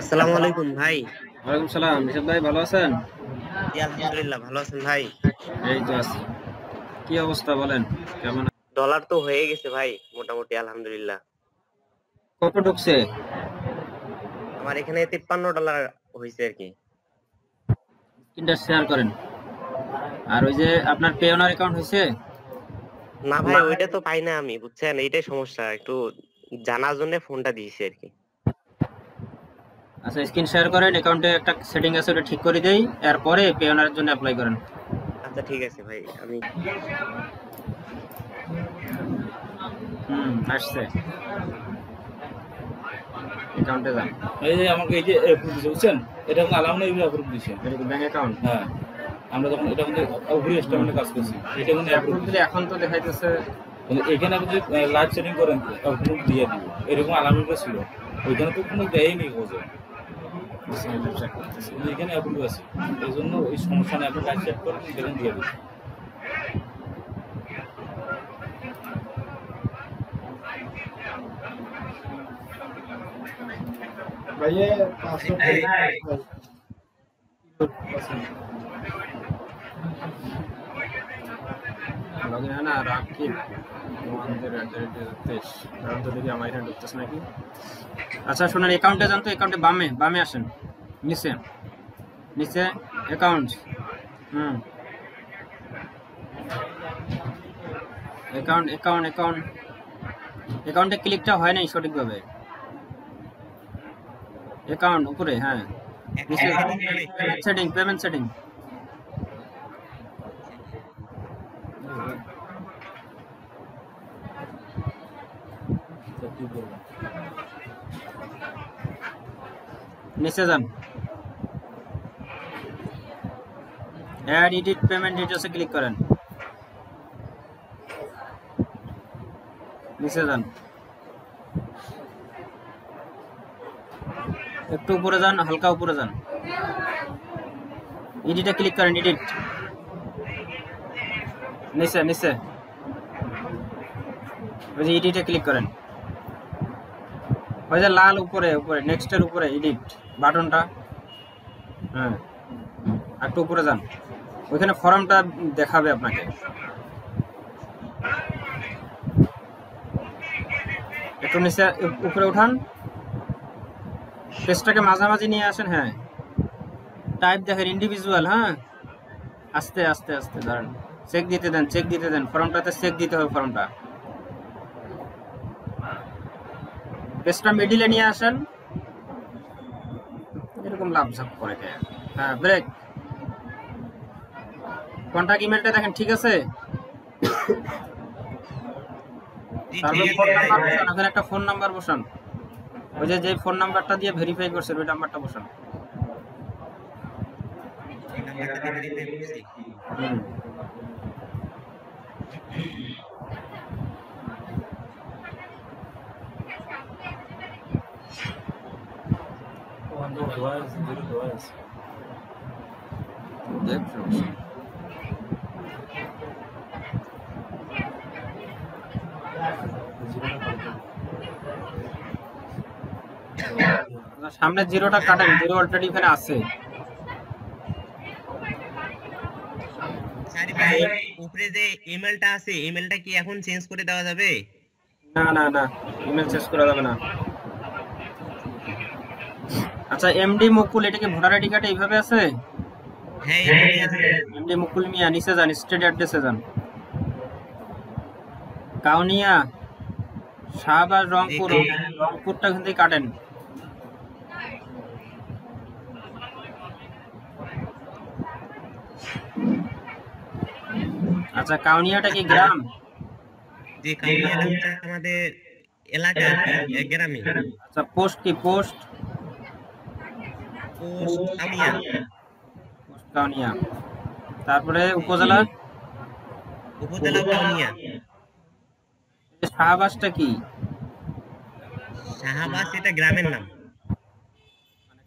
আসসালামু আলাইকুম ভাই। ওয়ালাইকুম সালাম নিশাদ ভাই ভালো আছেন? জি আলহামদুলিল্লাহ ভালো আছেন ভাই। এই তো আছি। কি অবস্থা বলেন কেমন ডলার তো হয়ে গেছে ভাই মোটামুটি আলহামদুলিল্লাহ। কত ঢুকছে? আমার এখানে তিপ্পান্ন ডলার হয়েছে আর কি। শেয়ার করেন। আর ওই যে আপনার পে অনার অ্যাকাউন্ট হয়েছে? না ভাই ওইটা তো পাই না আমি বুঝছেন? এইটাই সমস্যা একটু জানার জন্য ফোনটা দিয়েছি আর কি। আচ্ছা স্ক্রিন শেয়ার করেন অ্যাকাউন্টে একটা সেটিং আছে ওটা ঠিক করে দেই এরপরে পে অনারের জন্য অ্যাপ্লাই করেন। আচ্ছা ঠিক আছে ভাই আমি হুম আসছে। অ্যাকাউন্টে যান। এই যে আমাকে এই যে অ্যাপ্রুভ দিছে বুঝছেন? এটা কিন্তু আলাম না এইভাবে অ্যাপ্রুভ দিছে। এটা কি ব্যাংক অ্যাকাউন্ট হ্যাঁ আমরা যখন এটা কিন্তু উপরে স্টেটমেন্টে কাজ করছি এটা কিন্তু অ্যাপ্রুভ দিলে এখন তো দেখাইতেছে কিন্তু এখানে আপনি যদি লাইভ সেটিং করেন অ্যাপ্রুভ দিয়ে দিব। এরকম আলামিটা ছিল। ওইখানে তো কোনো দেয়নি খোঁজে কিন্তু এখানে অ্যাপ্রুভ আছে। এই জন্য ওই সমস্যা নেই আপনি লাইভ সেট করেন দেখেন দিয়ে দিবেন ভাইয়া পাঁচশো লগইন না রাকিব মোহাম্মদের তেইশ। কারণ তো দেখি আমার এখানে ঢুকতেছে নাকি? আচ্ছা শোনেন অ্যাকাউন্টে যান তো অ্যাকাউন্টে বামে বামে আসেন। নিচে নিচে অ্যাকাউন্ট হুম। অ্যাকাউন্ট অ্যাকাউন্ট অ্যাকাউন্ট অ্যাকাউন্টে ক্লিকটা হয় নাই সঠিকভাবে। অ্যাকাউন্ট উপরে হ্যাঁ। নিচে সেটিং পেমেন্ট সেটিং কি করবেন নিচে যান অ্যাড এডিট পেমেন্ট ডিটেলসে ক্লিক করেন নিচে যান একটু উপরে যান হালকা উপরে যান এডিটে ক্লিক করেন এডিট নিচে নিচে ওই যে এডিটে ক্লিক করেন ওই যে লাল উপরে উপরে নেক্সটের উপরে এডিট বাটনটা। হ্যাঁ। একটু উপরে যান। ওইখানে ফর্মটা দেখাবে আপনাকে। একটু নিচে উপরে উঠান। পেজটাকে মাঝামাঝি নিয়ে আসেন হ্যাঁ। টাইপ দেখেন ইন্ডিভিজুয়াল হ্যাঁ। আস্তে আস্তে আস্তে দাঁড়ান চেক দিতে দেন চেক দিতে দেন। ফর্মটাতে চেক দিতে হবে ফর্মটা পেজটা মিডিলে নিয়ে আসেন। এরকম লাভ ঝাপ করে কে হ্যাঁ ব্রেক। কন্টাক্ট ইমেলটা দেখেন ঠিক আছে? ওখানে একটা ফোন নাম্বার বসান। ওই যে যে ফোন নাম্বারটা দিয়ে ভেরিফাই করছেন ওই নাম্বারটা বসান। দিয়ে। হুম। সামনে জিরোটা কাটেন জিরো অলরেডি এখানে আছে। উপরে যে ইমেলটা আছে ইমেলটা কি এখন চেঞ্জ করে দেওয়া যাবে? না না না ইমেল চেঞ্জ করা যাবে না। আচ্ছা এমডি মুকুল এটা কি ভোটার আইডি কার্ড এইভাবে আছে? হ্যাঁ এমডি মুকুল মিয়া নিচে যান স্টেট অ্যাড্রেসে যান। কাউনিয়া শাহবাজ রংপুর রংপুরটা কিন্তু কাটেন। আচ্ছা কাউনিয়াটা কি গ্রাম? যে আমাদের এলাকা গ্রামে। আচ্ছা পোস্ট কি post? Post Kaunia post Kaunia তারপরে উপজেলা? উপজেলা কাউনিয়া এই যে শাহবাজটা কি? শাহবাজ এটা গ্রামের নাম।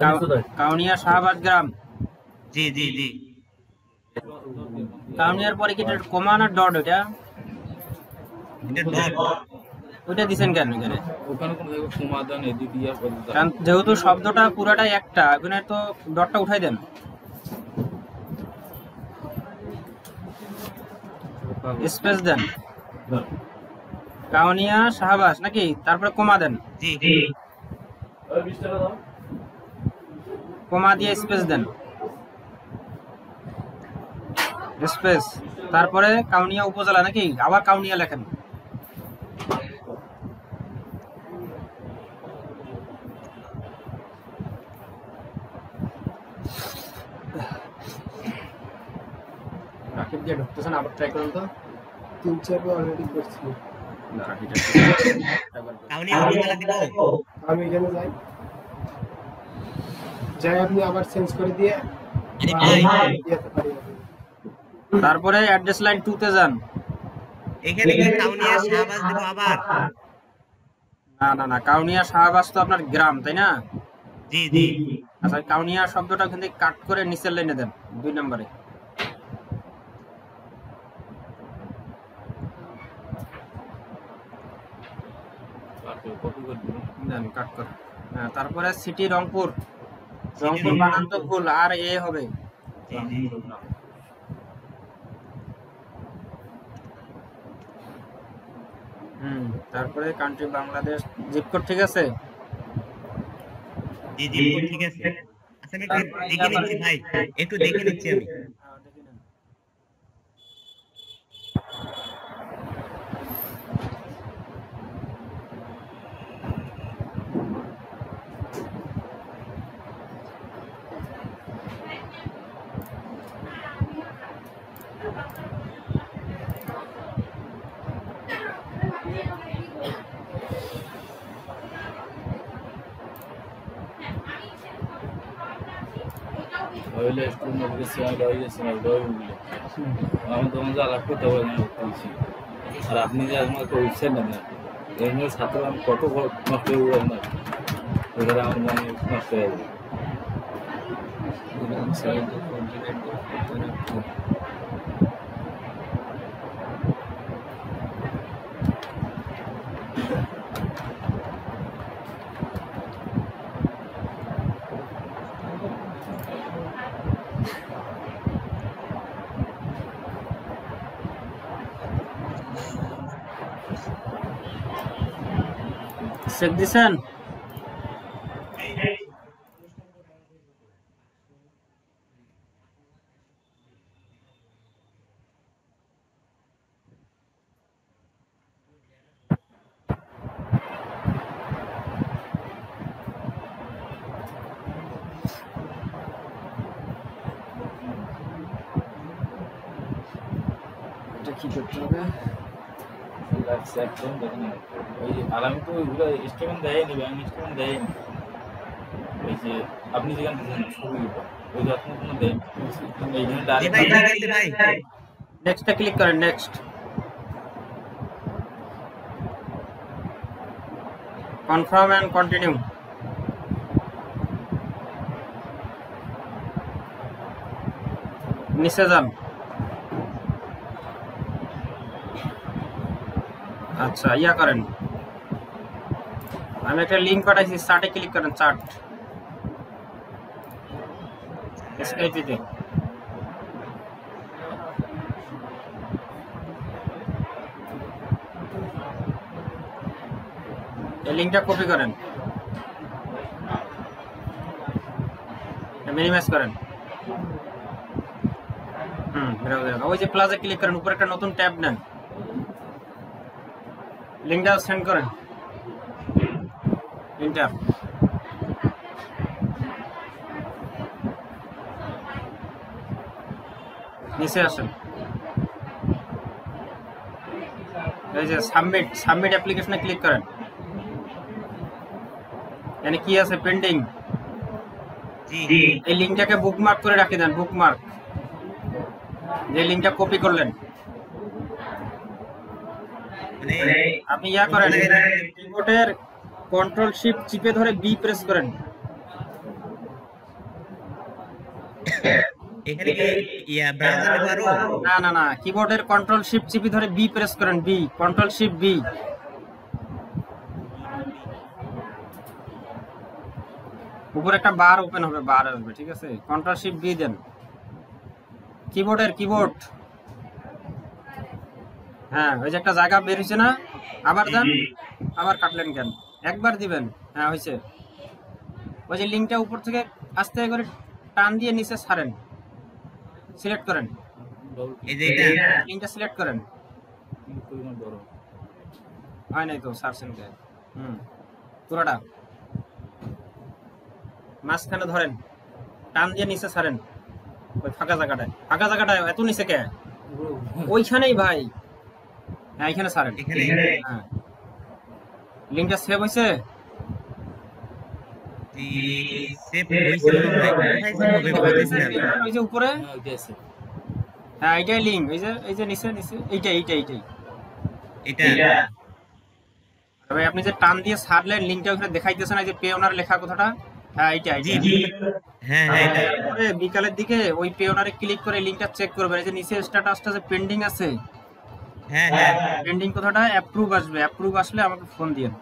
কাউ- কাউনিয়া শাহবাজ গ্রাম। জি জি জি। কাউনিয়ার পরে কি এটা কমা না ডট এটা এটা ডট। ওইটা দিছেন কেন এখানে? ওখানে কোনো সমাধান দিয়ে কারণ যেহেতু শব্দটা পুরাটাই একটা ওখানে তো ডটটা উঠাই দেন। স্পেস দেন। কাউনিয়া শাহবাজ নাকি? তারপরে কমা দেন। জি জি। কমা দিয়ে স্পেস দেন। স্পেস। তারপরে কাউনিয়া উপজেলা নাকি? আবার কাউনিয়া লেখেন। রাকিব দিয়ে ঢুকতেছেন আবার ট্রাই করুন তো। তিন চারবার অলরেডি করছি। আমি এখানে যাই। যাই আপনি আবার চেঞ্জ করে দিয়ে। তারপরে অ্যাড্রেস লাইন টু তে যান। এখানে কি কাউনিয়া শাহবাজ দিব আবার। না না না কাউনিয়া শাহবাজ তো আপনার গ্রাম তাই না? জি জি। আচ্ছা কাউনিয়া শব্দটা থেকে কাট করে নিচের লাইনে দেন দুই নম্বরে। দিন কাট করে। তারপরে সিটি রংপুর। রংপুর বানান তো ভুল আর এ হবে। হুম তারপরে কান্ট্রি বাংলাদেশ জিপ কোড ঠিক আছে? জি জি ঠিক আছে। আচ্ছা আমি একটু দেখে নিচ্ছি ভাই একটু দেখে নিচ্ছি আমি। হইলে একটু মধ্যে সময় হয়ে গেছে না ওটাও উঠলে আমি তোমার আলাপ করতে পারি না বলছি আর আপনি যে আমাকে উঠছেন না এমনি ছাত্র আমি কত নষ্ট হয়ে যাবেন না ওখানে আমার মানে নষ্ট হয়ে যাবে। চেক দিছেন কি করতে হবে? লাগছে একদম দেখেন না। ওই আলামি তো ওইগুলো স্টেটমেন্ট দেয়নি ব্যাংক স্টেটমেন্ট দেয়নি ওই যে আপনি যেখানে দিয়েছেন ছবিগুলো ওই যে আপনার কোনো দেয় এইখানে জি ভাই ডাইরেক্ট ঠিক আছে ভাই নেক্সটে ক্লিক করেন নেক্সট কনফার্ম এন্ড কন্টিনিউ নিচে যান আচ্ছা ইয়া করেন। আমি একটা লিঙ্ক পাঠাইছি চার্টে ক্লিক করেন চার্ট এসকেপিতে এই লিঙ্কটা কপি করেন। মিনিমাইজ করেন। হুম ওই যে প্লাজে ক্লিক করেন, উপরে একটা নতুন ট্যাব নেন। লিঙ্কটা সেন্ড করেন। লিঙ্কটা। নিচে আসেন। এই যে সাবমিট সাবমিট অ্যাপ্লিকেশনে ক্লিক করেন। এখানে কি আছে? পেন্ডিং এই লিঙ্কটাকে বুকমার্ক করে রাখি দেন বুকমার্ক যে লিঙ্কটা কপি করলেন। আমি আপনি ইয়া করেন কিবোর্ডের কন্ট্রোল শিফট চিপে ধরে বি প্রেস করেন। এখানে ইয়া হ্যাঁ, হ্যাঁ, না না না কিবোর্ডের কন্ট্রোল শিফট চিপে ধরে বি প্রেস করেন বি কন্ট্রোল শিফট বি উপরে একটা বার ওপেন হবে বার আসবে ঠিক আছে? কন্ট্রোল শিফট বি দেন। কিবোর্ডের কিবোর্ড হ্যাঁ ওই যে একটা জায়গা বের হয়েছে না? আবার দেন আবার কাটলেন কেন? একবার দিবেন। হ্যাঁ হয়েছে ওই যে লিঙ্কটা উপর থেকে আস্তে করে টান দিয়ে নিচে ছাড়েন। সিলেক্ট করেন। এই যে এটা। লিঙ্কটা সিলেক্ট করেন। হয় নাই তো সার্চেন কে? হুম পুরোটা। মাঝখানে ধরেন টান দিয়ে নিচে ছাড়েন। ওই ফাঁকা জায়গাটায়। ফাঁকা জায়গাটায় এত নিচে কে? ওইখানেই ভাই। হ্যাঁ এখানে ছাড়েন এখানে হ্যাঁ লিঙ্কটা সেভ হইছে মনে হয় ভাই কোথায় সেভ হবে বুঝতেছি না ওই যে উপরে হ্যাঁ ওইটা হ্যাঁ এইটাই লিঙ্ক এই যে এই যে নিচে নিচে এইটা এইটা এইটাই এটা আর আপনি যে টান দিয়ে ছাড়লেন লিঙ্কটা ওখানে দেখাইতেছে না এই যে পে ওনার লেখা কথাটা হ্যাঁ এইটা জি জি হ্যাঁ হ্যাঁ এটা বিকালের দিকে ওই পে ওনারে ক্লিক করে লিঙ্কটা চেক করবেন এই যে নিচে স্ট্যাটাসটা যে পেন্ডিং আছে হ্যাঁ হ্যাঁ পেন্ডিং কথাটা অ্যাপ্রুভ আসবে। অ্যাপ্রুভ আসলে আমাকে ফোন দিন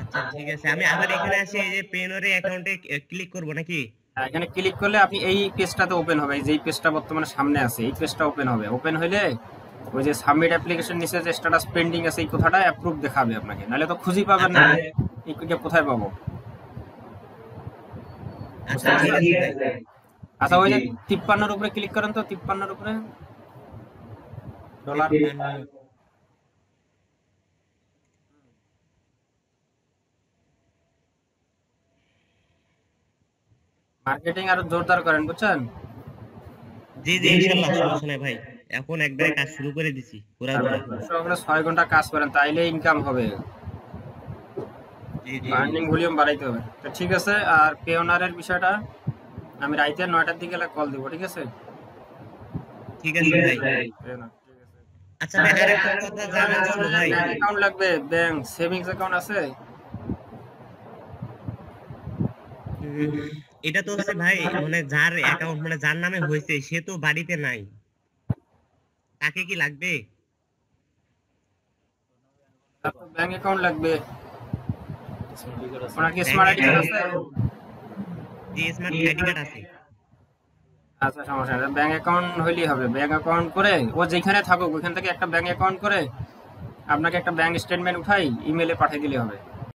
আচ্ছা ঠিক আছে। আমি আবার এখানে আসি এই যে পেনরে অ্যাকাউন্টে ক্লিক করব নাকি? এখানে ক্লিক করলে আপনি এই পেজটাতে ওপেন হবে। এই যে এই পেজটা বর্তমানে সামনে আছে এই পেজটা ওপেন হবে। ওপেন হলে ওই যে সাবমিট অ্যাপ্লিকেশন নিচে যে স্ট্যাটাস পেন্ডিং আছে এই কথাটা অ্যাপ্রুভ দেখাবে আপনাকে। নাহলে তো খুঁজেই পাবেন না যে এইটা কোথায় পাবো। আচ্ছা আছে ভাই। আচ্ছা ওই যে তিপ্পান্নর উপরে ক্লিক করেন তো তিপ্পান্নর উপরে। ডলার মার্কেটিং আরও জোরদার করেন বুঝছেন? জি জি ইনশাআল্লাহ সমস্যা নাই ভাই। এখন একবারে কাজ শুরু করে দিছি পুরা পুরা সকালে ছয় ঘণ্টা কাজ করেন তাইলে ইনকাম হবে। জি জি। আর্নিং ভলিউম বাড়াইতে হবে। তো ঠিক আছে আর পে ওনারের বিষয়টা আমি রাইতে নয়টার দিকে কল দিব ঠিক আছে? ঠিক আছে ভাই Pay owner, ঠিক আছে আচ্ছা কথা জানার ছিল ভাই। অ্যাকাউন্ট লাগবে ব্যাংক সেভিংস অ্যাকাউন্ট আছে? এটা তো হচ্ছে ভাই মানে যার অ্যাকাউন্ট মানে যার নামে হয়েছে সে তো বাড়িতে নাই। তাকে কি লাগবে? ব্যাংক অ্যাকাউন্ট লাগবে। ওনার কি স্মার্ট আইডি কার্ড আছে? জি স্মার্ট আইডি কার্ড আছে। আচ্ছা সমস্যা নেই। ব্যাঙ্ক অ্যাকাউন্ট হইলেই হবে। ব্যাঙ্ক অ্যাকাউন্ট করে ও যেখানে থাকুক, ওইখান থেকে একটা ব্যাঙ্ক অ্যাকাউন্ট করে আপনাকে একটা ব্যাঙ্ক স্টেটমেন্ট উঠাই ইমেলে পাঠিয়ে দিলে হবে।